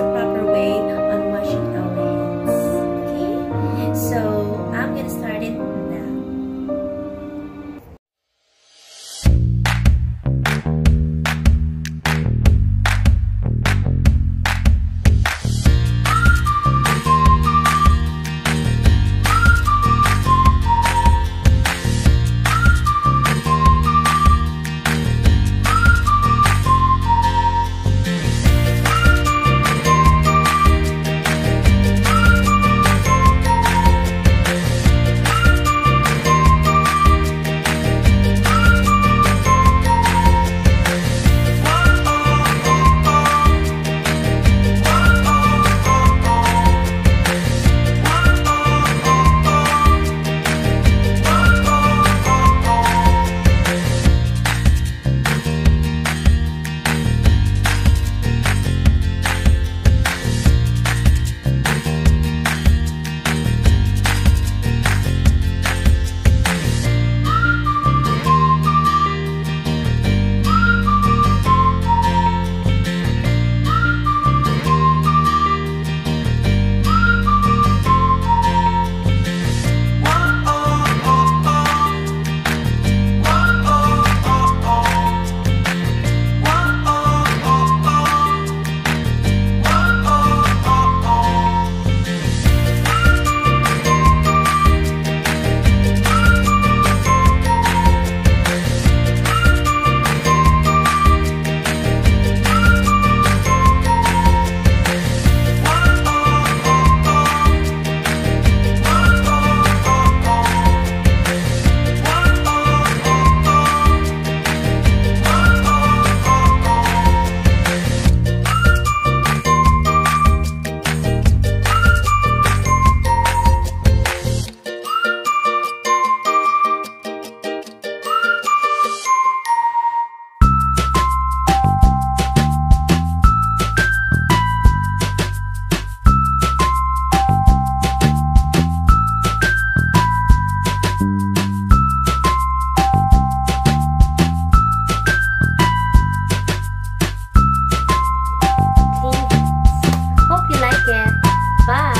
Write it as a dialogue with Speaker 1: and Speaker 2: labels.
Speaker 1: proper way Bye.